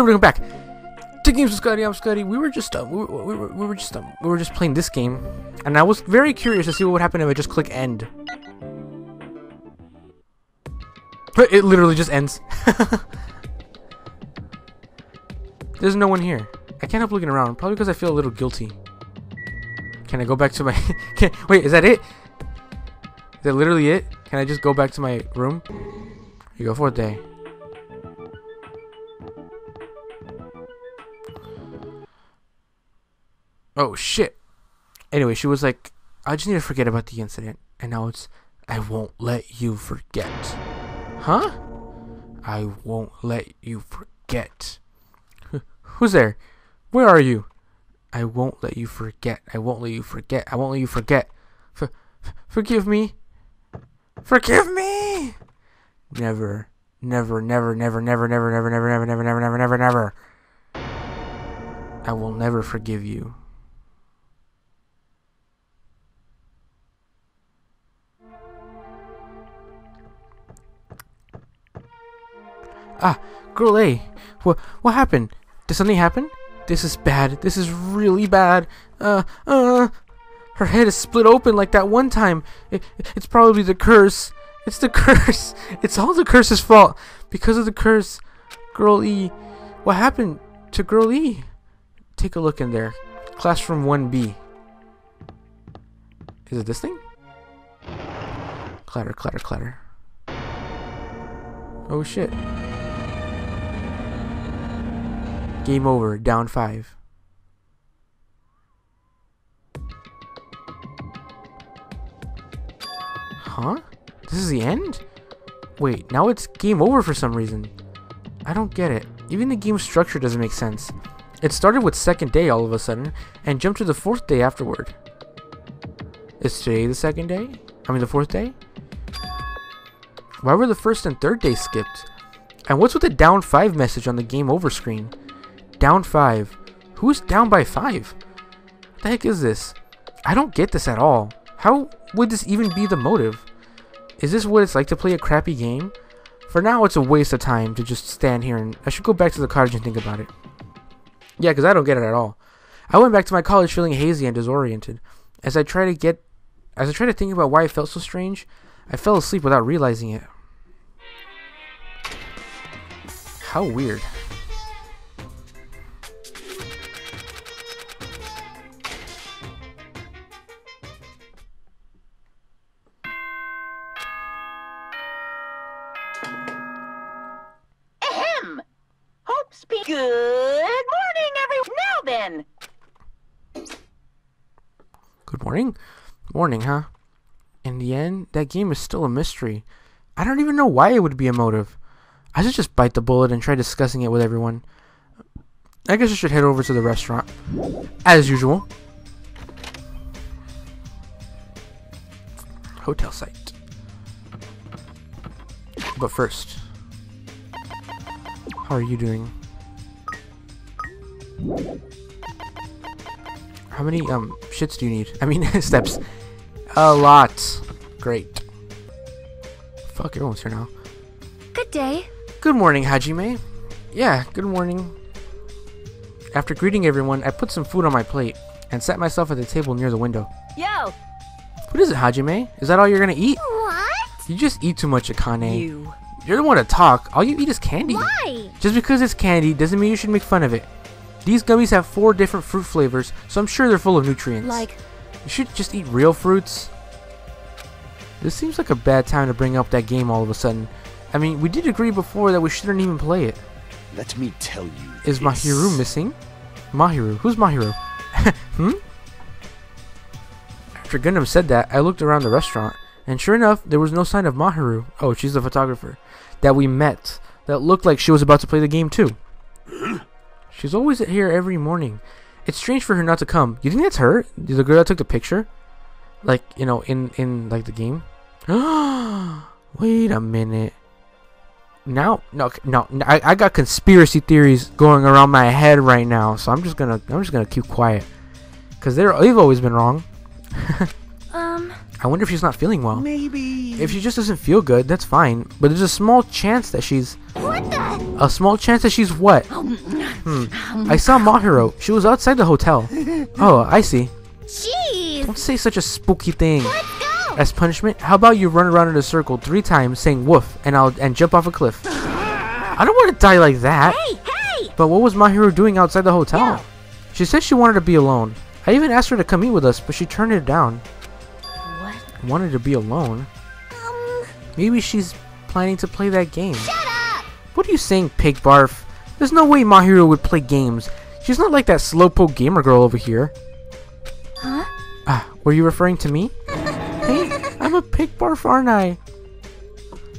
Hello, welcome back to Games with Scotty. I'm Scotty. We were just um, we, were, we, were, we were just um, we were just playing this game, and I was very curious to see what would happen if I just click end. But it literally just ends. There's no one here. I can't help looking around, probably because I feel a little guilty. Can I go back to my? can, wait, is that it? Is that literally it? Can I just go back to my room? You go for a day. Oh shit. Anyway, she was like, I just need to forget about the incident. And now it's, I won't let you forget. Huh? I won't let you forget. Who's there? Where are you? I won't let you forget. I won't let you forget. I won't let you forget. For, forgive me. Forgive me. Never, never, never, never, never, never, never, never, never, never, never, never, never, never. I will never forgive you. Ah, girl A. What what happened? Did something happen? This is bad. This is really bad. Uh, uh. Her head is split open like that one time. It, it's probably the curse. It's the curse. It's all the curse's fault. Because of the curse, Girl E. What happened to Girl E? Take a look in there. Classroom 1B. Is it this thing? Clatter, clatter, clatter. Oh shit. Game over. Down five. Huh? This is the end? Wait, now it's game over for some reason. I don't get it. Even the game structure doesn't make sense. It started with second day all of a sudden, and jumped to the fourth day afterward. Is today the second day? I mean the fourth day? Why were the first and third days skipped? And what's with the down 5 message on the game over screen? Down 5. Who's down by 5? What the heck is this? I don't get this at all. How would this even be the motive? Is this what it's like to play a crappy game? For now, it's a waste of time to just stand here and I should go back to the cottage and think about it. Yeah, because I don't get it at all. I went back to my college feeling hazy and disoriented. As I try to get, as I try to think about why it felt so strange, I fell asleep without realizing it. How weird. Morning? Morning, huh? In the end, that game is still a mystery. I don't even know why it would be a motive. I should just bite the bullet and try discussing it with everyone. I guess I should head over to the restaurant. As usual. Hotel site. But first, how are you doing? How many um shits do you need? I mean steps. A lot. Great. Fuck, everyone's here now. Good day. Good morning, Hajime. Yeah, good morning. After greeting everyone, I put some food on my plate and sat myself at the table near the window. yo, What is it, Hajime? Is that all you're gonna eat? What? You just eat too much, Akane. you. You're the one to talk. All you eat is candy. Why? Just because it's candy doesn't mean you should make fun of it. These gummies have four different fruit flavors, so I'm sure they're full of nutrients. Like, You should just eat real fruits. This seems like a bad time to bring up that game all of a sudden. I mean, we did agree before that we shouldn't even play it. Let me tell you. Is this. Mahiru missing? Mahiru? Who's Mahiru? hmm? After Gundam said that, I looked around the restaurant, and sure enough, there was no sign of Mahiru. Oh, she's the photographer. That we met. That looked like she was about to play the game too. She's always here every morning. It's strange for her not to come. You think that's her? The girl that took the picture? Like, you know, in, in like the game? Wait a minute. Now, no, no, no, I, I got conspiracy theories going around my head right now, so I'm just gonna, I'm just gonna keep quiet, cause they're, they've always been wrong. um, I wonder if she's not feeling well. Maybe. If she just doesn't feel good, that's fine, but there's a small chance that she's. what What the? A small chance that she's what? Hmm. I saw Mahiru. She was outside the hotel. Oh, I see. Jeez. Don't say such a spooky thing. Let's go. As punishment, how about you run around in a circle three times saying woof and I'll and jump off a cliff? I don't want to die like that. Hey, hey. But what was Mahiru doing outside the hotel? She said she wanted to be alone. I even asked her to come eat with us, but she turned it down. What? Wanted to be alone. Um. Maybe she's planning to play that game. Shut up. What are you saying, pig barf? There's no way Mahiru would play games. She's not like that slowpoke gamer girl over here. Huh? Ah, were you referring to me? hey, I'm a pig barf, aren't I?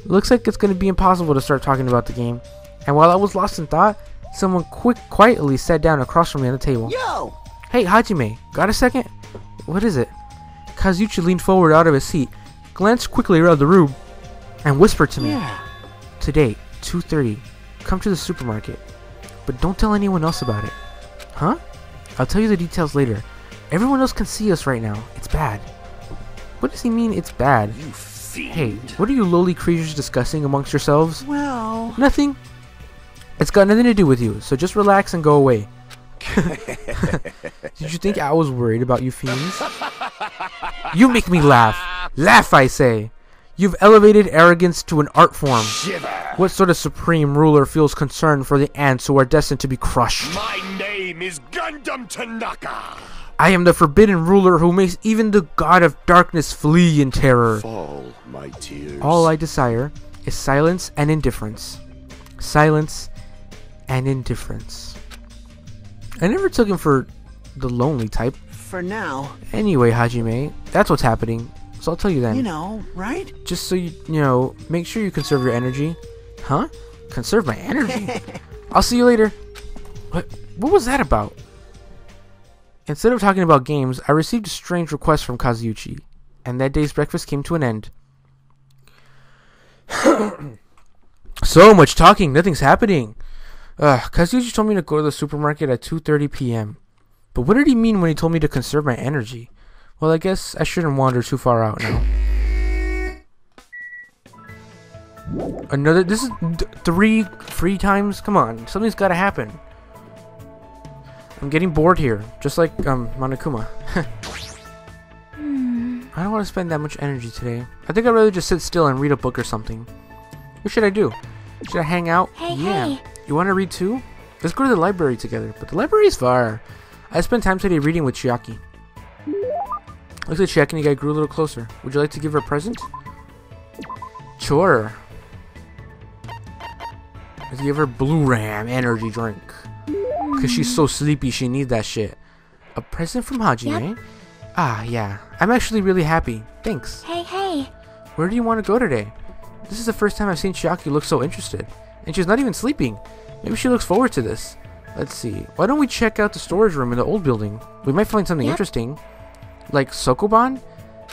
Looks like it's gonna be impossible to start talking about the game. And while I was lost in thought, someone quick quietly sat down across from me on the table. Yo! Hey, Hajime, got a second? What is it? Kazuchi leaned forward out of his seat, glanced quickly around the room, and whispered to me. Yeah. Today, 2.30, come to the supermarket. But don't tell anyone else about it. Huh? I'll tell you the details later. Everyone else can see us right now. It's bad. What does he mean it's bad? You fiend. Hey, what are you lowly creatures discussing amongst yourselves? Well, Nothing. It's got nothing to do with you, so just relax and go away. Did you think I was worried about you fiends? You make me laugh. Laugh, I say. You've elevated arrogance to an art form. shiver. What sort of supreme ruler feels concern for the ants who are destined to be crushed? My name is Gundam Tanaka. I am the forbidden ruler who makes even the god of darkness flee in terror. Fall, my tears. All I desire is silence and indifference. Silence and indifference. I never took him for the lonely type. For now, Anyway, Hajime, that's what's happening. So I'll tell you then. you know, right? Just so you, you know, make sure you conserve your energy. Huh? Conserve my energy? I'll see you later. What? What was that about? Instead of talking about games, I received a strange request from Kazuchi, and that day's breakfast came to an end. so much talking, nothing's happening. Ugh, Kazuchi told me to go to the supermarket at 2:30 p.m. But what did he mean when he told me to conserve my energy? Well, I guess I shouldn't wander too far out now. Another. This is three free times. Come on, something's got to happen. I'm getting bored here, just like um Monokuma. I don't want to spend that much energy today. I think I'd rather just sit still and read a book or something. What should I do? Should I hang out? Hey, yeah. hey. You want to read too? Let's go to the library together. But the library is far. I spent time today reading with Chiaki. Looks like Chiaki and the guy grew a little closer. Would you like to give her a present? Sure. Let's give her Blue Ram energy drink. Cause she's so sleepy, she needs that shit. A present from Hajime? Ah, yeah. I'm actually really happy. Thanks. Hey, hey. Where do you want to go today? This is the first time I've seen Chiaki look so interested. And she's not even sleeping. Maybe she looks forward to this. Let's see. Why don't we check out the storage room in the old building? We might find something Yep. interesting. Like Sokoban?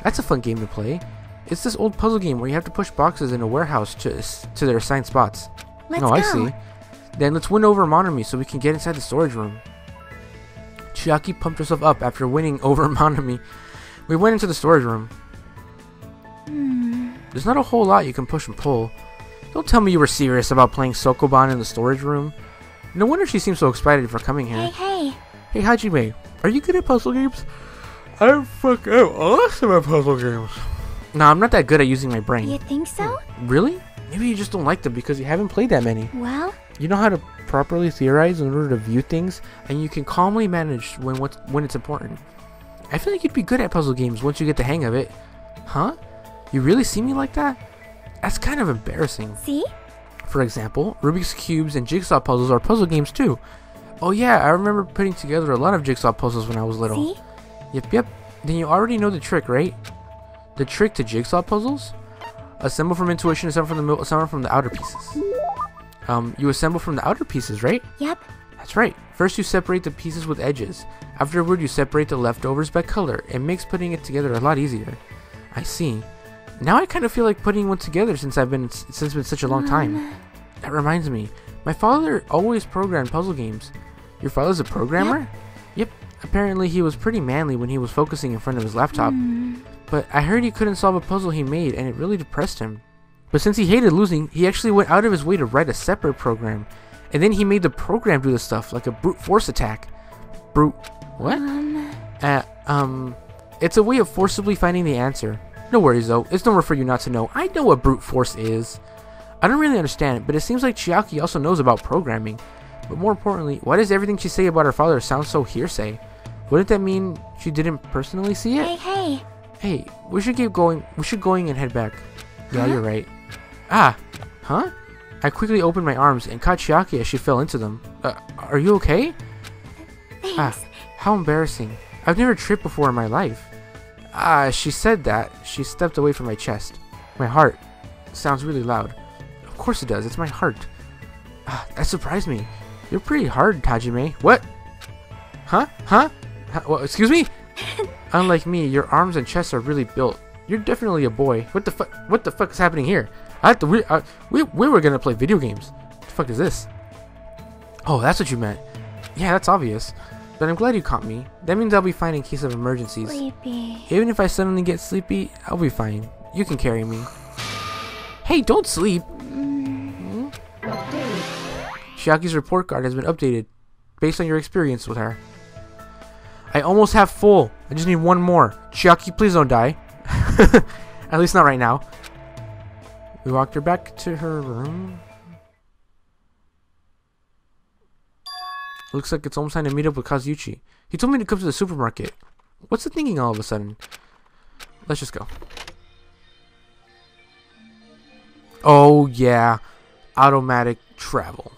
That's a fun game to play. It's this old puzzle game where you have to push boxes in a warehouse to, to their assigned spots. Let's no, go. I see. Then let's win over Monomi so we can get inside the storage room. Chiaki pumped herself up after winning over Monomi. We went into the storage room. Hmm. There's not a whole lot you can push and pull. Don't tell me you were serious about playing Sokoban in the storage room. No wonder she seems so excited for coming here. Hey, hey. Hey Hajime, are you good at puzzle games? I'm fucking oh, awesome at puzzle games. No, I'm not that good at using my brain. You think so? Really? Maybe you just don't like them because you haven't played that many. Well, You know how to properly theorize in order to view things, and you can calmly manage when what's when it's important. I feel like you'd be good at puzzle games once you get the hang of it. Huh? You really see me like that? That's kind of embarrassing. see? For example, Rubik's Cubes and Jigsaw puzzles are puzzle games too. Oh yeah, I remember putting together a lot of Jigsaw puzzles when I was little. See? Yep, yep. Then you already know the trick, right? The trick to jigsaw puzzles? Assemble from intuition, assemble from the middle, assemble from the outer pieces. Um, you assemble from the outer pieces, right? Yep. That's right. First, you separate the pieces with edges. Afterward, you separate the leftovers by color. It makes putting it together a lot easier. I see. Now I kind of feel like putting one together since I've been since it's been such a long time. That reminds me, my father always programmed puzzle games. Your father's a programmer? Yep. Apparently, he was pretty manly when he was focusing in front of his laptop. Hmm. But I heard he couldn't solve a puzzle he made, and it really depressed him. But since he hated losing, he actually went out of his way to write a separate program. And then he made the program do the stuff, like a brute force attack. Brute. What? Um, Uh, um, it's a way of forcibly finding the answer. No worries though, it's nowhere for you not to know. I know what brute force is. I don't really understand it, but it seems like Chiaki also knows about programming. But more importantly, why does everything she say about her father sound so hearsay? Wouldn't that mean she didn't personally see it? hey, hey. Hey, we should keep going. We should going and head back. Yeah, you're right. Ah, huh? I quickly opened my arms and caught Chiaki as she fell into them. Uh, are you okay? Ah, Thanks. how embarrassing. I've never tripped before in my life. Ah, she said that. She stepped away from my chest. My heart sounds really loud. Of course it does. It's my heart. Ah, that surprised me. You're pretty hard, Hajime. What? Huh? Huh? huh? Well, excuse me? Unlike me, your arms and chest are really built. You're definitely a boy. What the fuck? What the fuck is happening here? I have to. We, uh, we we were gonna play video games. What the fuck is this? Oh, that's what you meant. Yeah, that's obvious. But I'm glad you caught me. That means I'll be fine in case of emergencies. Sleepy. Even if I suddenly get sleepy, I'll be fine. You can carry me. Hey, don't sleep! Chiaki's report card has been updated based on your experience with her. I almost have full. I just need one more. Chiaki, please don't die. At least not right now. We walked her back to her room. Looks like it's almost time to meet up with Kazuchi. He told me to come to the supermarket. What's the thinking all of a sudden? Let's just go. Oh, yeah. Automatic travel.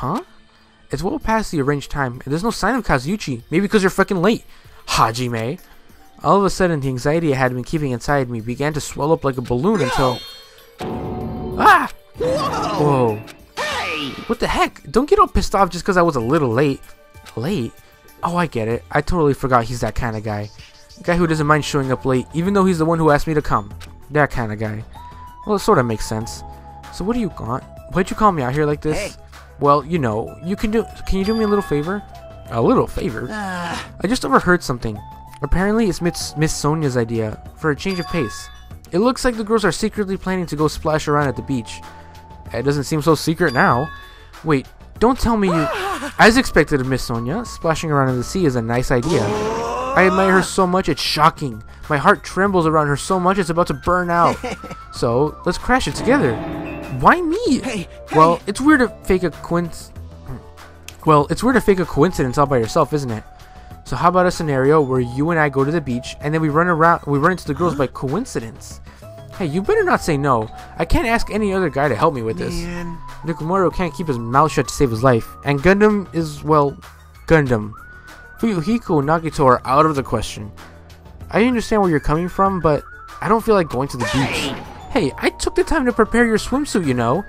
Huh? It's well past the arranged time, and there's no sign of Kazuchi. Maybe because you're fucking late. Hajime. All of a sudden, the anxiety I had been keeping inside me began to swell up like a balloon until. Ah! Whoa! Whoa. Hey! What the heck? Don't get all pissed off just because I was a little late. Late? Oh, I get it. I totally forgot he's that kind of guy. Guy who doesn't mind showing up late, even though he's the one who asked me to come. That kind of guy. Well, it sort of makes sense. So what do you want? Why'd you call me out here like this? Hey. Well, you know, you can do. Can you do me a little favor? A little favor? Ah, I just overheard something. Apparently, it's Miss, Miss Sonia's idea for a change of pace. It looks like the girls are secretly planning to go splash around at the beach. It doesn't seem so secret now. Wait, don't tell me you. As expected of Miss Sonia, splashing around in the sea is a nice idea. I admire her so much, it's shocking. My heart trembles around her so much, it's about to burn out. so, let's crash it together. Why me? Hey, Well, hey. it's weird to fake a coinc. Well, it's weird to fake a coincidence all by yourself, isn't it? So how about a scenario where you and I go to the beach and then we run around, we run into the girls by coincidence? Hey, you better not say no. I can't ask any other guy to help me with this. man. Can't keep his mouth shut to save his life, and Gundam is well, Gundam. Fuyuhiko and Nagito are out of the question. I understand where you're coming from, but I don't feel like going to the beach. Hey, I took the time to prepare your swimsuit, you know,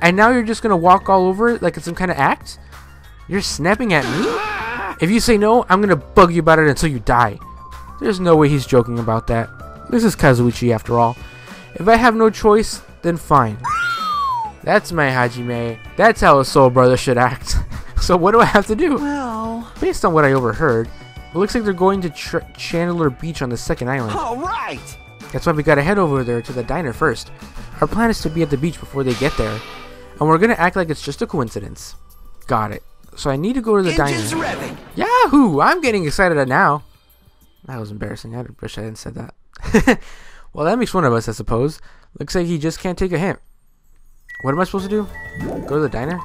and now you're just gonna walk all over it like it's some kind of act. You're snapping at me. If you say no, I'm gonna bug you about it until you die. There's no way he's joking about that. This is Kazuichi after all. If I have no choice, then fine. That's my Hajime. That's how a soul brother should act. so what do I have to do? Well, Based on what I overheard, it looks like they're going to Ch- Chandler Beach on the second island. all right. That's why we gotta head over there to the diner first. Our plan is to be at the beach before they get there, and we're gonna act like it's just a coincidence. Got it. So I need to go to the Engines diner. revving. Yahoo! I'm getting excited now. That was embarrassing. I wish I hadn't said that. well, that makes one of us, I suppose. Looks like he just can't take a hint. What am I supposed to do? Go to the diner?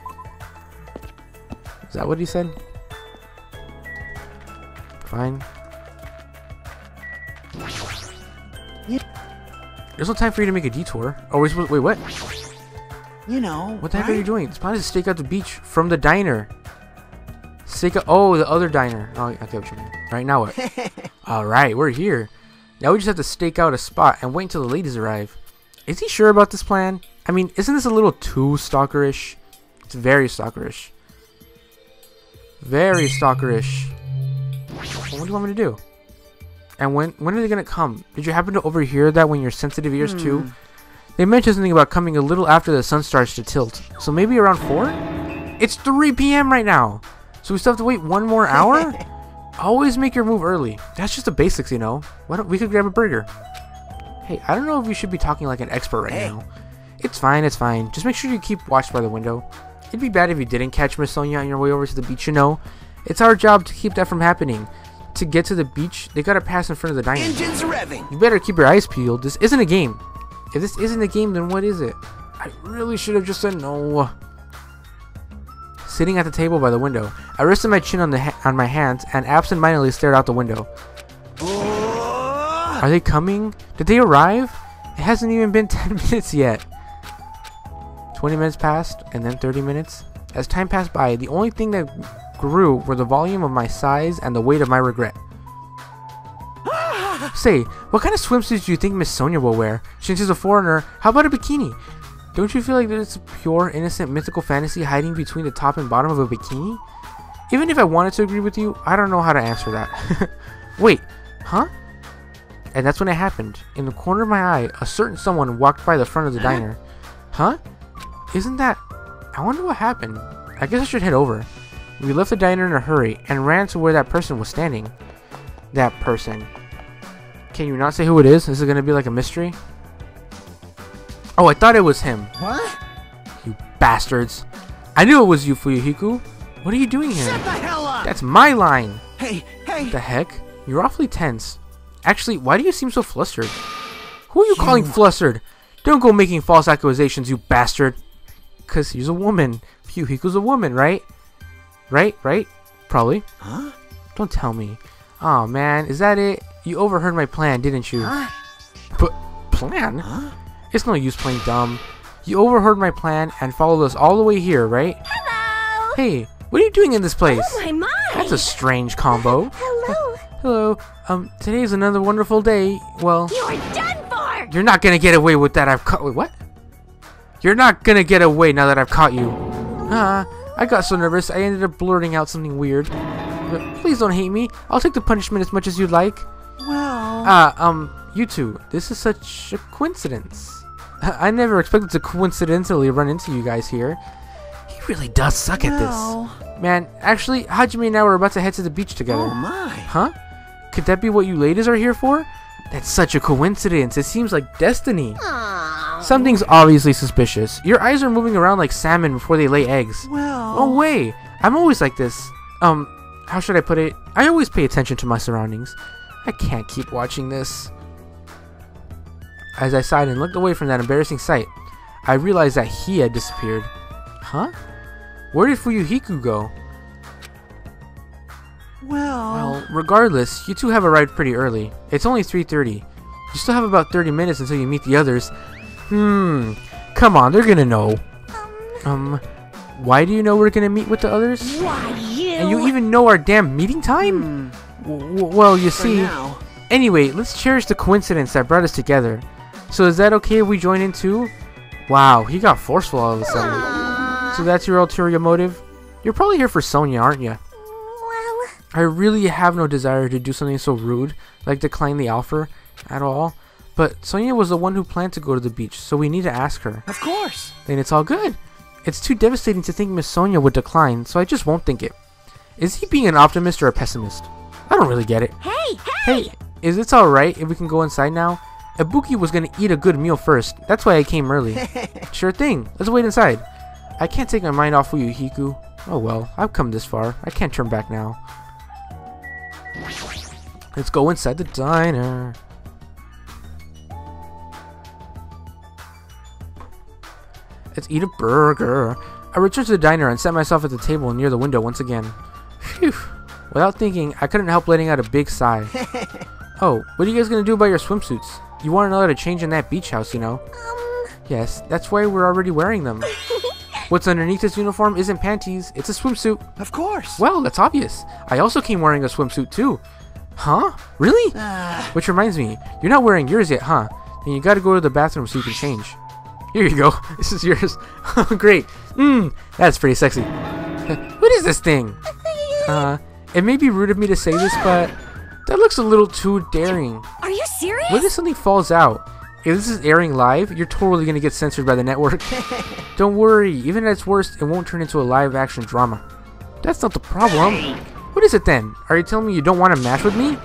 Is that what he said? Fine. There's no time for you to make a detour. Oh, we're supposed. Wait, what? You know. What the heck are you doing? This plan is to stake out the beach from the diner. Stake out. Oh, the other diner. Oh, I get what you mean. Right now what? All right, we're here. Now we just have to stake out a spot and wait until the ladies arrive. Is he sure about this plan? I mean, isn't this a little too stalkerish? It's very stalkerish. Very stalkerish. What do you want me to do? And when when are they gonna come? Did you happen to overhear that when your sensitive ears too? Hmm. They mentioned something about coming a little after the sun starts to tilt. So maybe around 4? It's 3 p.m. right now. So we still have to wait one more hour? Always make your move early. That's just the basics, you know. Why don't we could grab a burger? Hey, I don't know if you should be talking like an expert right Hey. now. It's fine, it's fine. Just make sure you keep watch by the window. It'd be bad if you didn't catch Miss Sonia on your way over to the beach, you know. It's our job to keep that from happening. To get to the beach, they gotta pass in front of the diner. Engines revving. You better keep your eyes peeled. This isn't a game. If this isn't a game, then what is it? I really should have just said no. Sitting at the table by the window, I rested my chin on the ha- on my hands and absent-mindedly stared out the window. Are they coming? Did they arrive? It hasn't even been 10 minutes yet. 20 minutes passed, and then 30 minutes. As time passed by, the only thing that grew were the volume of my size and the weight of my regret. Say, what kind of swimsuits do you think Miss Sonia will wear? Since she's a foreigner, how about a bikini? Don't you feel like there's a pure, innocent, mythical fantasy hiding between the top and bottom of a bikini? Even if I wanted to agree with you, I don't know how to answer that. Wait, huh? And that's when it happened. In the corner of my eye, a certain someone walked by the front of the diner. Huh? Isn't that. I wonder what happened. I guess I should head over. We left the diner in a hurry and ran to where that person was standing. That person. Can you not say who it is? This Is it gonna be like a mystery? Oh, I thought it was him. what? You bastards. I knew it was you, Fuyuhiko. What are you doing here? Shut the hell up! That's my line! Hey, hey! What the heck? You're awfully tense. Actually, why do you seem so flustered? Who are you calling flustered? Don't go making false accusations, you bastard. Cause he's a woman. Fuyuhiko's a woman, right? Right, right? Probably. Huh? Don't tell me. Oh man, is that it? You overheard my plan, didn't you? Huh? But plan? Huh? It's no use playing dumb. You overheard my plan and followed us all the way here, right? Hello. Hey, what are you doing in this place? Oh my my. That's a strange combo. Hello. Hello. Um, today is another wonderful day. Well, You're done for. you're not gonna get away with that. I've caught. Wait, what? You're not gonna get away now that I've caught you. Ah, I got so nervous I ended up blurting out something weird. But please don't hate me. I'll take the punishment as much as you'd like. Well. Ah, um, you two. This is such a coincidence. I never expected to coincidentally run into you guys here. He really does suck at well. this. Man, actually, Hajime and I were about to head to the beach together. Oh my. Huh? Could that be what you ladies are here for? That's such a coincidence. It seems like destiny. Something's obviously suspicious. Your eyes are moving around like salmon before they lay eggs. Well. Oh wait, I'm always like this. Um, how should I put it? I always pay attention to my surroundings. I can't keep watching this. As I sighed and looked away from that embarrassing sight, I realized that he had disappeared. Huh? Where did Fuyuhiko go? Well. Well, regardless, you two have arrived pretty early. It's only 3.30. You still have about 30 minutes until you meet the others. Hmm. Come on, they're gonna know. Um, why do you know we're gonna meet with the others? Why you? And you even know our damn meeting time? Hmm, well, you for see. now. Anyway, let's cherish the coincidence that brought us together. So is that okay if we join in too? Wow, he got forceful all of a sudden. Aw. So that's your ulterior motive? You're probably here for Sonia, aren't you? Well, I really have no desire to do something so rude, like decline the offer, at all. But Sonia was the one who planned to go to the beach, so we need to ask her. Of course. Then it's all good. It's too devastating to think Miss Sonia would decline, so I just won't think it. Is he being an optimist or a pessimist? I don't really get it. hey, hey. Hey, is it alright if we can go inside now? Ibuki was gonna eat a good meal first. That's why I came early. sure thing. Let's wait inside. I can't take my mind off you, Hiku. Oh well, I've come this far. I can't turn back now. Let's go inside the diner. Let's eat a burger. I returned to the diner and sat myself at the table near the window once again. Phew. Without thinking, I couldn't help letting out a big sigh. oh, what are you guys gonna do about your swimsuits? You want another to change in that beach house, you know? Um. Yes, that's why we're already wearing them. What's underneath this uniform isn't panties, it's a swimsuit. Of course. Well, that's obvious. I also came wearing a swimsuit too. Huh? Really? Ah, Which reminds me, you're not wearing yours yet, huh? Then you gotta go to the bathroom so you can change. Here you go. This is yours. Oh, Great. Mmm, that's pretty sexy. what is this thing? Uh, it may be rude of me to say this, but that looks a little too daring. Are you serious? What if something falls out? If this is airing live, you're totally gonna get censored by the network. Don't worry, even at its worst, it won't turn into a live action drama. That's not the problem. What is it then? Are you telling me you don't want to match with me?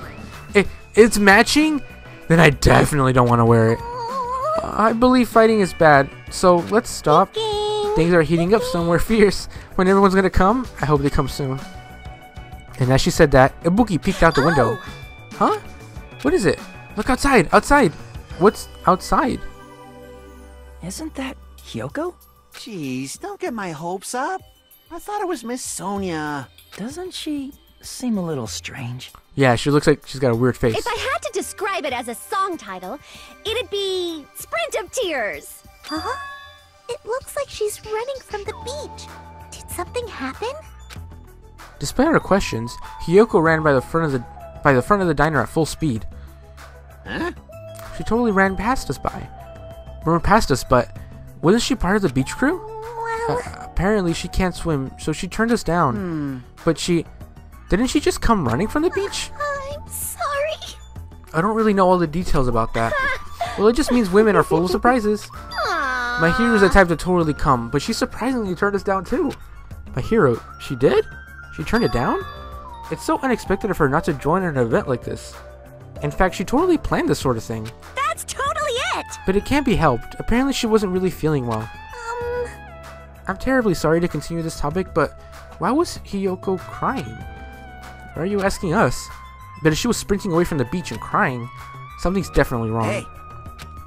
It, it's matching? then I definitely don't want to wear it. I believe fighting is bad, so let's stop. Things are heating up somewhere fierce. When everyone's gonna come, I hope they come soon. And as she said that, Ibuki peeked out the window. Oh. Huh? What is it? Look outside! Outside! What's outside? Isn't that Hiyoko? Jeez, don't get my hopes up. I thought it was Miss Sonia. Doesn't she seem a little strange? Yeah, she looks like she's got a weird face. If I had to describe it as a song title, it'd be Sprint of Tears. Huh? It looks like she's running from the beach. Did something happen? Despite her questions, Hiyoko ran by the front of the by the front of the diner at full speed. Huh? She totally ran past us by. Ran past us, but wasn't she part of the beach crew? Well, Uh, apparently she can't swim, so she turned us down. But she didn't she just come running from the beach? I'm sorry. I don't really know all the details about that. Well, it just means women are full of surprises. Mahiru's the type to totally come, but she surprisingly turned us down too. My hero, she did? She turned it down? It's so unexpected of her not to join an event like this. In fact, she totally planned this sort of thing. That's totally it. But it can't be helped. Apparently, she wasn't really feeling well. Um, I'm terribly sorry to continue this topic, but why was Hiyoko crying? Why are you asking us? But if she was sprinting away from the beach and crying, something's definitely wrong. Hey.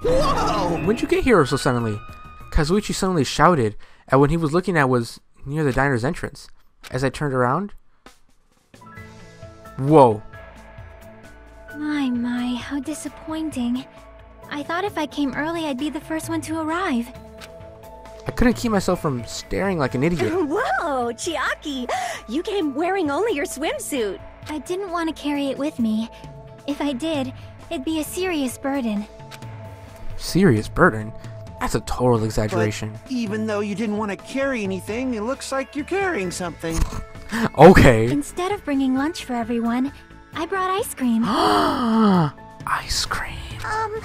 Whoa! When'd you get here so suddenly? Kazuichi suddenly shouted at what he was looking at was near the diner's entrance. As I turned around, whoa! my, my, how disappointing. I thought if I came early, I'd be the first one to arrive. I couldn't keep myself from staring like an idiot. Whoa, Chiaki! You came wearing only your swimsuit. I didn't want to carry it with me. If I did, it'd be a serious burden. Serious burden? That's a total exaggeration. But exaggeration. even though you didn't want to carry anything, it looks like you're carrying something. Okay. Instead of bringing lunch for everyone, I brought ice cream. Ice cream. Um,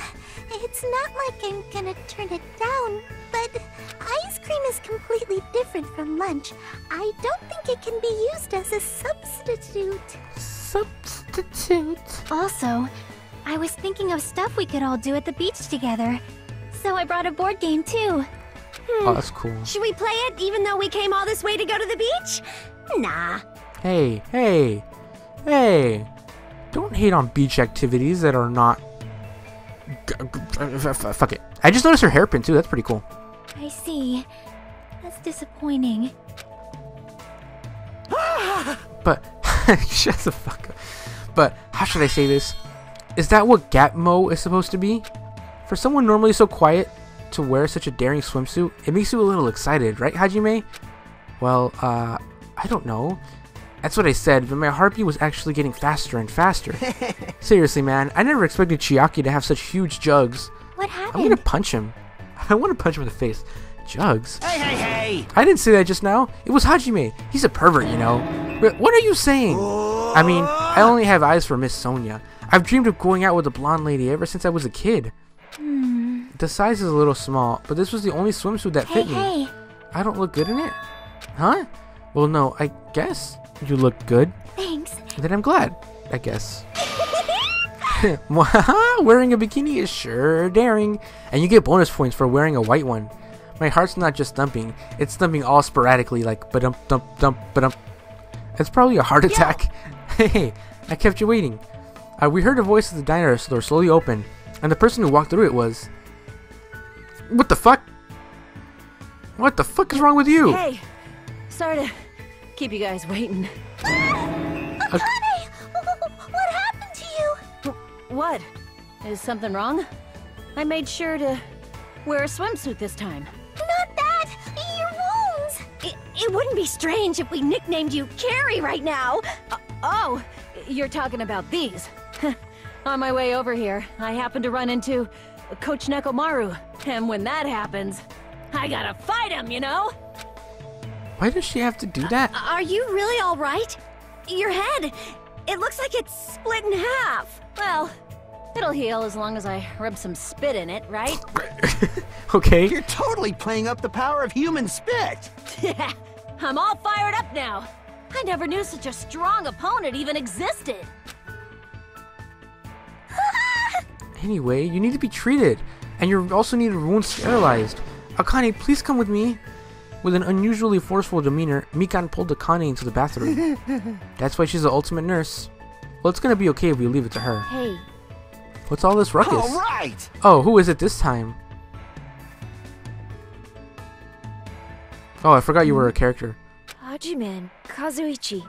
it's not like I'm gonna turn it down, but ice cream is completely different from lunch. I don't think it can be used as a substitute. Substitute. Also, I was thinking of stuff we could all do at the beach together. So I brought a board game too. Hmm, oh, that's cool. Should we play it even though we came all this way to go to the beach? Nah. Hey, hey, hey! Don't hate on beach activities that are not. G- g- f- f- Fuck it. I just noticed her hairpin too. That's pretty cool. I see. That's disappointing. But shut the fuck up. But how should I say this? Is that what Gatmo is supposed to be? For someone normally so quiet to wear such a daring swimsuit, it makes you a little excited, right, Hajime? Well, uh, I don't know. That's what I said, but my heartbeat was actually getting faster and faster. Seriously, man, I never expected Chiaki to have such huge jugs. What happened? I'm gonna punch him. I want to punch him in the face. Jugs? Hey, hey, hey! I didn't say that just now. It was Hajime. He's a pervert, you know. Wh- What are you saying? I mean, I only have eyes for Miss Sonia. I've dreamed of going out with a blonde lady ever since I was a kid. Hmm. The size is a little small, but this was the only swimsuit that hey, fit me. hey. I don't look good in it. Huh? Well, no, I guess you look good. Thanks. Then I'm glad, I guess. wearing a bikini is sure daring, and you get bonus points for wearing a white one. My heart's not just thumping, it's thumping all sporadically, like ba-dump, dump, dump, ba-dump. It's probably a heart attack. hey, I kept you waiting. Uh, we heard a voice at the diner door slowly open, and the person who walked through it was. What the fuck? What the fuck is wrong with you? Hey, sorry to keep you guys waiting. Akane! What happened to you? What? Is something wrong? I made sure to wear a swimsuit this time. Not that! Your wounds! It, it wouldn't be strange if we nicknamed you Carrie right now. Uh, oh, you're talking about these. On my way over here, I happened to run into Coach Nekomaru, and when that happens, I gotta fight him, you know? Why does she have to do that? Are you really all right? Your head, it looks like it's split in half. Well, it'll heal as long as I rub some spit in it, right? okay. You're totally playing up the power of human spit. Yeah, I'm all fired up now. I never knew such a strong opponent even existed. Anyway, you need to be treated, and you also need your wounds sterilized. Akane, please come with me. With an unusually forceful demeanor, Mikan pulled Akane into the bathroom. That's why she's the ultimate nurse. Well, it's gonna be okay if we leave it to her. Hey, What's all this ruckus? All right. Oh, who is it this time? Oh, I forgot you were a character. Hajime Kazuichi.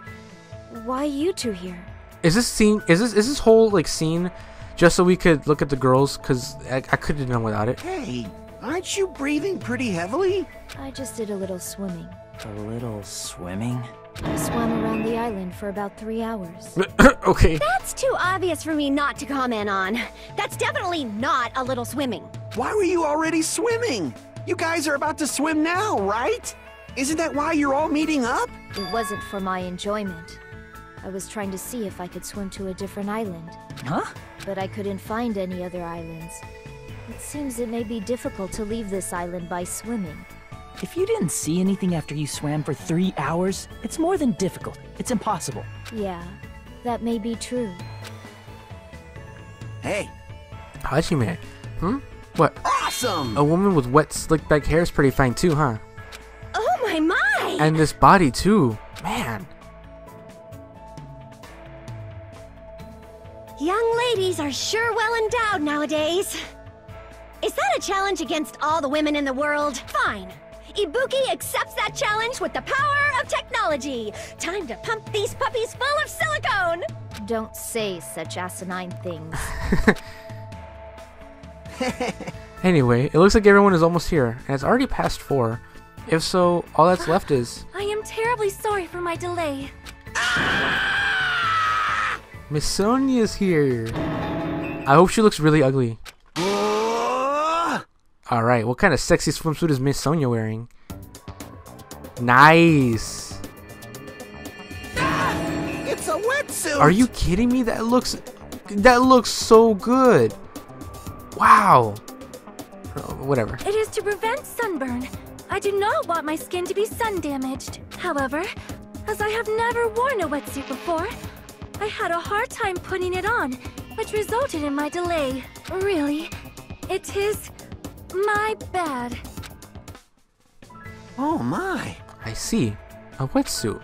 Why you two here? Is this scene? Is this is this whole like scene just so we could look at the girls? Cause I, I couldn't have done without it. Hey, aren't you breathing pretty heavily? I just did a little swimming. A little swimming? I swam around the island for about three hours. okay. That's too obvious for me not to comment on. That's definitely not a little swimming. Why were you already swimming? You guys are about to swim now, right? Isn't that why you're all meeting up? It wasn't for my enjoyment. I was trying to see if I could swim to a different island, Huh? but I couldn't find any other islands. It seems it may be difficult to leave this island by swimming. If you didn't see anything after you swam for three hours, it's more than difficult. It's impossible. Yeah, that may be true. Hey, Hajime. Hmm? What? awesome! A woman with wet, slick back hair is pretty fine too, huh? Oh my my! And this body too. Man. Young ladies are sure well endowed nowadays. Is that a challenge against all the women in the world? Fine. Ibuki accepts that challenge with the power of technology. Time to pump these puppies full of silicone. Don't say such asinine things. Anyway, it looks like everyone is almost here, and it's already past four. If so, all that's left is I am terribly sorry for my delay. Miss Sonia's here. I hope she looks really ugly. Whoa! All right, what kind of sexy swimsuit is Miss Sonia wearing? Nice. It's a wetsuit! Are you kidding me? That looks that looks so good. Wow. Oh, whatever. It is to prevent sunburn. I do not want my skin to be sun damaged. However, as I have never worn a wetsuit before, I had a hard time putting it on, which resulted in my delay. Really, it is my bad. Oh my. I see. A wetsuit.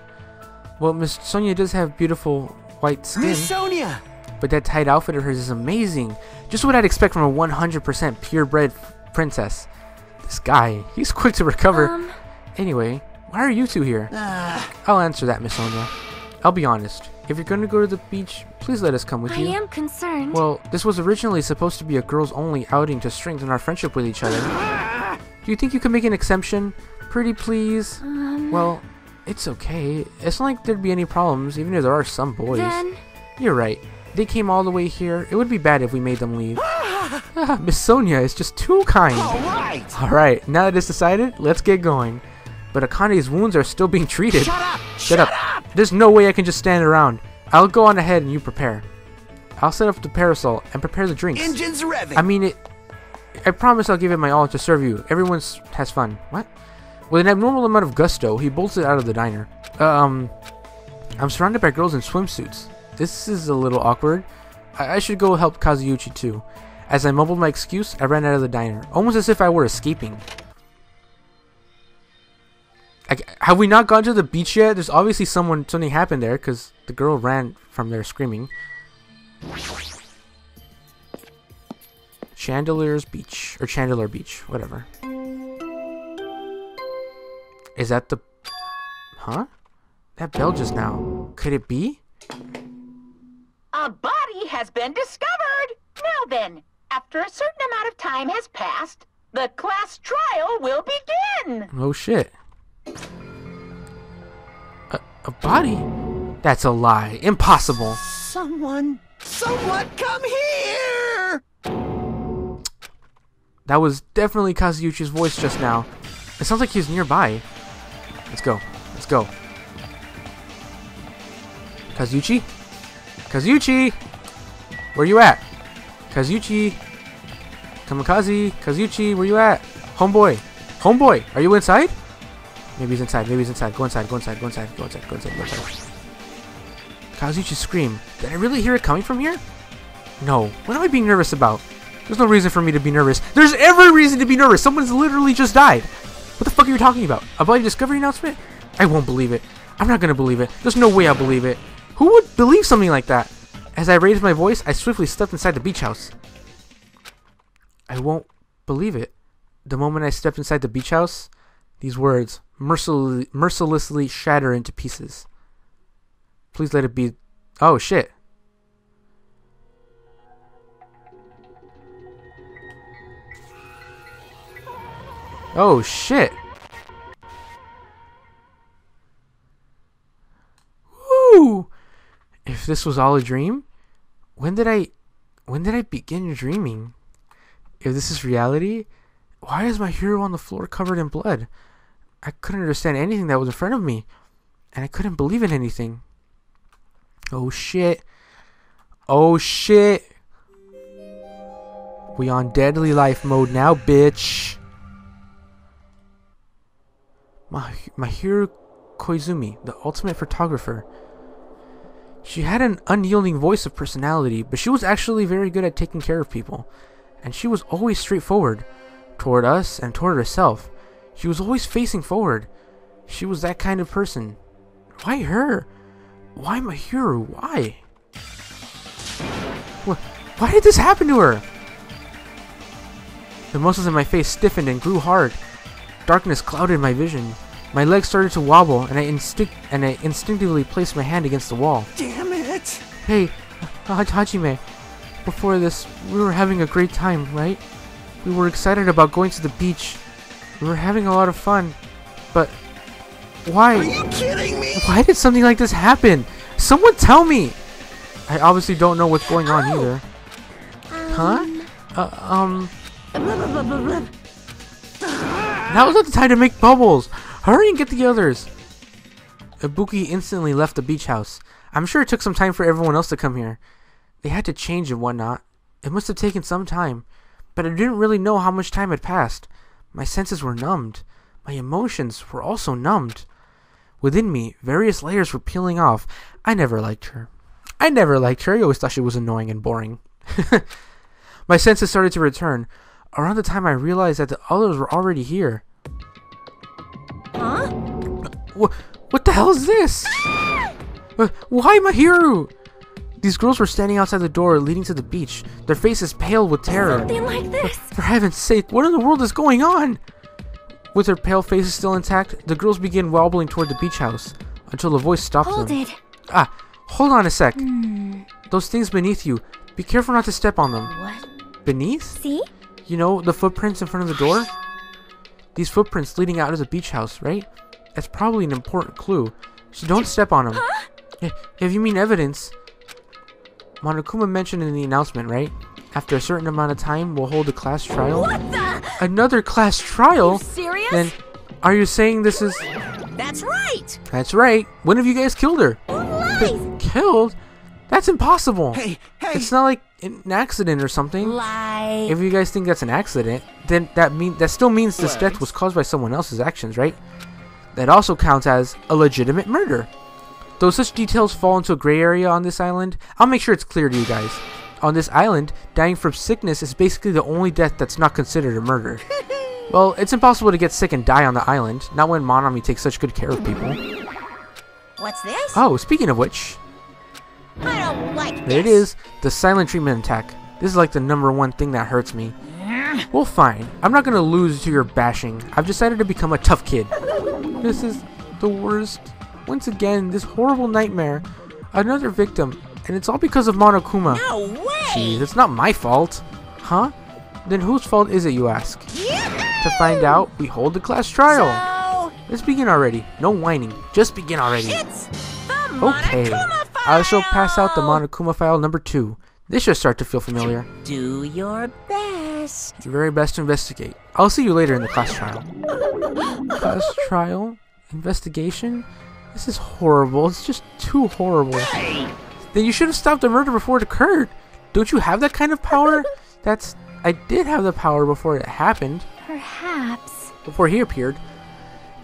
Well, Miss Sonia does have beautiful white skin, Miss Sonia! but that tight outfit of hers is amazing. Just what I'd expect from a 100% purebred princess. This guy, he's quick to recover. Um, Anyway, why are you two here? Ah, I'll answer that, Miss Sonia. I'll be honest. If you're going to go to the beach, please let us come with I you. I am concerned. Well, this was originally supposed to be a girls only outing to strengthen our friendship with each other. Do you think you can make an exception? Pretty please? um, Well, it's okay. It's not like there'd be any problems, even if there are some boys. then You're right. They came all the way here. It would be bad if we made them leave. Ah, Miss Sonia is just too kind. all right! Alright, now that it's decided, let's get going. But Akane's wounds are still being treated. Shut up! Shut up. There's no way I can just stand around. I'll go on ahead and you prepare. I'll set up the parasol and prepare the drinks. Engines revving! I mean it. I promise I'll give it my all to serve you. Everyone has fun. What? With an abnormal amount of gusto, he bolted out of the diner. Um, I'm surrounded by girls in swimsuits. This is a little awkward. I, I should go help Kazuichi too. As I mumbled my excuse, I ran out of the diner, almost as if I were escaping. I, have we not gone to the beach yet? There's obviously someone something happened there because the girl ran from there screaming. Chandelier's Beach or Chandelier Beach, whatever. Is that the Huh? That bell just now. Could it be? A body has been discovered. Now then, after a certain amount of time has passed, the class trial will begin. Oh shit. A, a body? That's a lie. Impossible. Someone, someone come here! That was definitely Kazuichi's voice just now. It sounds like he's nearby. Let's go. Let's go. Kazuchi? Kazuchi! Where you at? Kazuchi! Kamikaze! Kazuchi, where you at? Homeboy! Homeboy! Are you inside? Maybe he's inside. Maybe he's inside. Go inside. Go inside. Go inside. Go inside. Go inside. Go inside. Kazuchi scream. Did I really hear it coming from here? No. What am I being nervous about? There's no reason for me to be nervous. There's every reason to be nervous. Someone's literally just died. What the fuck are you talking about? A body discovery announcement? I won't believe it. I'm not gonna believe it. There's no way I'll believe it. Who would believe something like that? As I raised my voice, I swiftly stepped inside the beach house. I won't believe it. The moment I stepped inside the beach house, these words mercilessly, mercilessly shatter into pieces. Please let it be. Oh shit. Oh shit. Woo! If this was all a dream, when did I when did I begin dreaming? If this is reality, why is Mahiru on the floor covered in blood? I couldn't understand anything that was in front of me, and I couldn't believe in anything. Oh shit. Oh shit. We on deadly life mode now, bitch. My Mahiru Koizumi, the ultimate photographer. She had an unyielding voice of personality, but she was actually very good at taking care of people. And she was always straightforward toward us and toward herself. She was always facing forward. She was that kind of person. Why her? Why Mahiru? Why? What? Why did this happen to her? The muscles in my face stiffened and grew hard. Darkness clouded my vision. My legs started to wobble, and I instinct and I instinctively placed my hand against the wall. Damn it! Hey, Hajime. Before this, we were having a great time, right? We were excited about going to the beach. We were having a lot of fun. But why? Are you kidding me? Why did something like this happen? Someone tell me! I obviously don't know what's going on either. Huh? Uh, um. Now's not the time to make bubbles! Hurry and get the others! Ibuki instantly left the beach house. I'm sure it took some time for everyone else to come here. They had to change and whatnot. It must have taken some time, but I didn't really know how much time had passed. My senses were numbed. My emotions were also numbed. Within me, various layers were peeling off. I never liked her. I never liked her. I always thought she was annoying and boring. My senses started to return. Around the time I realized that the others were already here. Huh? What, what the hell is this? Why Mahiru? These girls were standing outside the door leading to the beach, their faces pale with terror. Something like this. For heaven's sake, what in the world is going on? With their pale faces still intact, the girls begin wobbling toward the beach house until a voice stops Hold them. it. Ah, hold on a sec. Hmm. Those things beneath you, be careful not to step on them. What? Beneath? See? You know, the footprints in front of the door? These footprints leading out of the beach house, right? That's probably an important clue. So don't step on them. If you mean evidence, Monokuma mentioned in the announcement, right? After a certain amount of time, we'll hold a class trial. What the? Another class trial? Are Serious? Then, are you saying this is... That's right. That's right. When have you guys killed her? Lies. Killed? That's impossible. Hey, hey! It's not like an accident or something. Lie. If you guys think that's an accident, then that mean that still means this death was caused by someone else's actions, right? That also counts as a legitimate murder. Though such details fall into a gray area on this island, I'll make sure it's clear to you guys. On this island, dying from sickness is basically the only death that's not considered a murder. well, it's impossible to get sick and die on the island, not when Monomi takes such good care of people. What's this? Oh, speaking of which, I don't like this. there it is, the silent treatment attack. This is like the number one thing that hurts me. Well, fine. I'm not gonna lose to your bashing. I've decided to become a tough kid. This is the worst. Once again, this horrible nightmare. Another victim. And it's all because of Monokuma. No way. Jeez, it's not my fault. Huh? Then whose fault is it, you ask? To find out, we hold the class trial. So, Let's begin already. No whining. Just begin already. it's the Okay. I shall pass out the. Monokuma file number two. This should start to feel familiar. Do your best. Your very best to investigate. I'll see you later in the class trial. class trial? Investigation? This is horrible. It's just too horrible. Then you should have stopped the murder before it occurred. Don't you have that kind of power? That's. I did have the power before it happened. Perhaps. Before he appeared.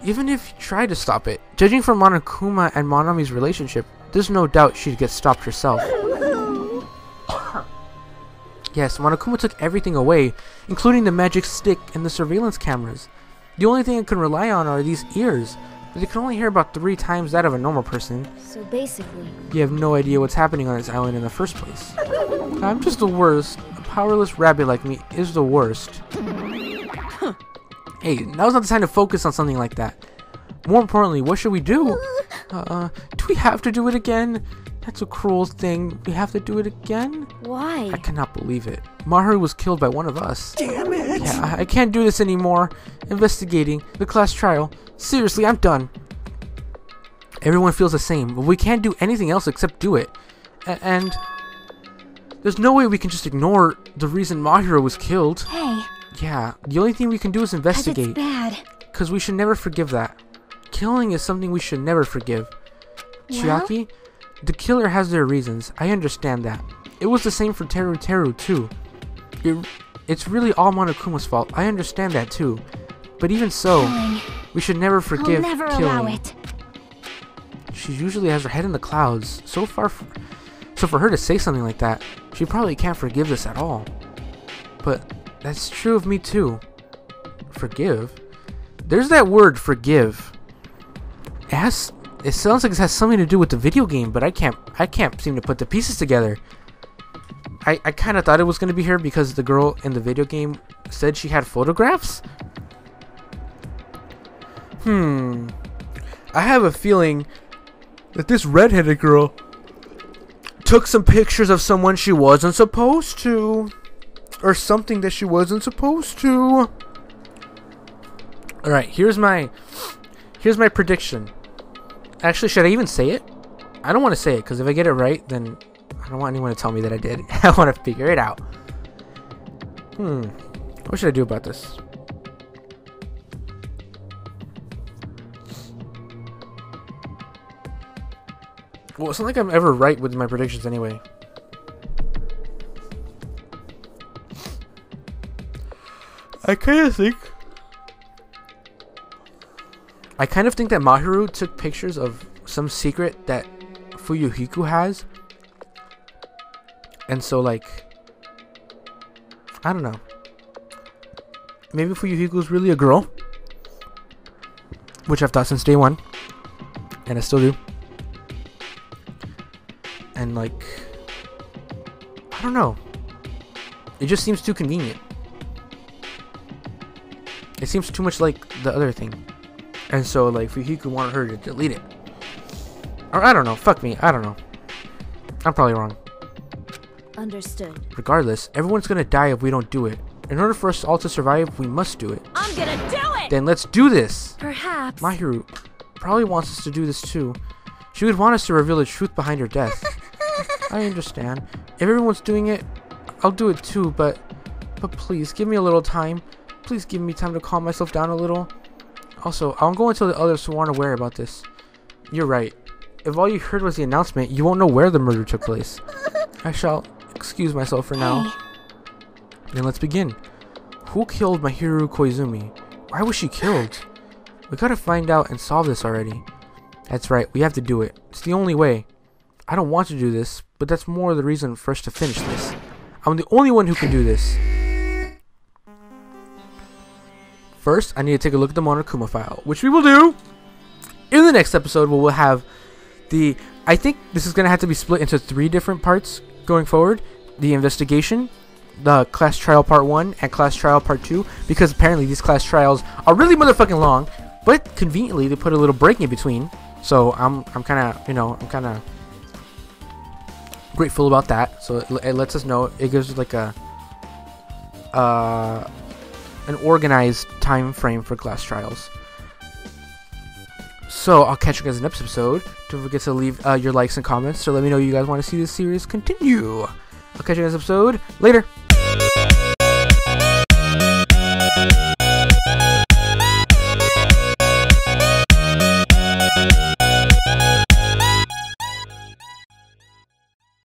Even if you tried to stop it, judging from Monokuma and Monomi's relationship, there's no doubt she'd get stopped herself. Yes, Monokuma took everything away, including the magic stick and the surveillance cameras. The only thing I can rely on are these ears, but they can only hear about three times that of a normal person. So basically, You have no idea what's happening on this island in the first place. I'm just the worst. A powerless rabbit like me is the worst. hey, now's not the time to focus on something like that. More importantly, what should we do? Uh, do we have to do it again? That's a cruel thing. We have to do it again? why? I cannot believe it. Mahiru was killed by one of us. Damn it! Yeah, I, I can't do this anymore. Investigating the class trial. Seriously, I'm done. Everyone feels the same, but we can't do anything else except do it. A- and there's no way we can just ignore the reason Mahiru was killed. Hey, Yeah, the only thing we can do is 'cause it's investigate, bad. because we should never forgive that. Killing is something we should never forgive. Well? Chiaki, the killer has their reasons. I understand that. It was the same for Teru Teru too. It, it's really all Monokuma's fault. I understand that too. But even so, Killing. we should never forgive I'll never killing. allow it. She usually has her head in the clouds. So far, f- so for her to say something like that, she probably can't forgive this at all. But that's true of me too. Forgive. There's that word, forgive. It has. It sounds like it has something to do with the video game, but I can't. I can't seem to put the pieces together. I, I kind of thought it was going to be her because the girl in the video game said she had photographs. Hmm. I have a feeling that this redheaded girl took some pictures of someone she wasn't supposed to. Or something that she wasn't supposed to. Alright, here's my here's my prediction. Actually, should I even say it? I don't want to say it because if I get it right, then I don't want anyone to tell me that I did. I want to figure it out. Hmm. What should I do about this? Well, it's not like I'm ever right with my predictions anyway. I kind of think. I kind of think that Mahiru took pictures of some secret that Fuyuhiko has. And so, like. I don't know. Maybe Fuyuhiko is really a girl. Which I've thought since day one. And I still do and like I don't know. It just seems too convenient. It seems too much like the other thing. And so like Fuhiku wanted her to delete it. Or I don't know, fuck me, I don't know. I'm probably wrong. Understood. Regardless, everyone's gonna die if we don't do it. In order for us all to survive, we must do it. I'm gonna do it! Then let's do this! Perhaps. Mahiru probably wants us to do this too. She would want us to reveal the truth behind her death. I understand. If everyone's doing it, I'll do it too, but but please give me a little time. Please give me time to calm myself down a little. Also, I'll go tell the others who aren't aware about this. You're right. If all you heard was the announcement, you won't know where the murder took place. I shall excuse myself for now. Then let's begin. Who killed Mahiru Koizumi? Why was she killed? We gotta find out and solve this already. That's right, we have to do it. It's the only way. I don't want to do this, but that's more the reason for us to finish this. I'm the only one who can do this. First, I need to take a look at the Monokuma file, which we will do in the next episode where we'll have the I think this is gonna have to be split into three different parts going forward. The investigation, the class trial part one, and class trial part two, because apparently these class trials are really motherfucking long, but conveniently they put a little break in between. So I'm I'm kinda you know, I'm kinda grateful about that. So it, it lets us know it gives like a uh an organized time frame for class trials. So I'll catch you guys in the next episode. Don't forget to leave uh, your likes and comments to let me know you guys want to see this series continue. I'll catch you guys episode later.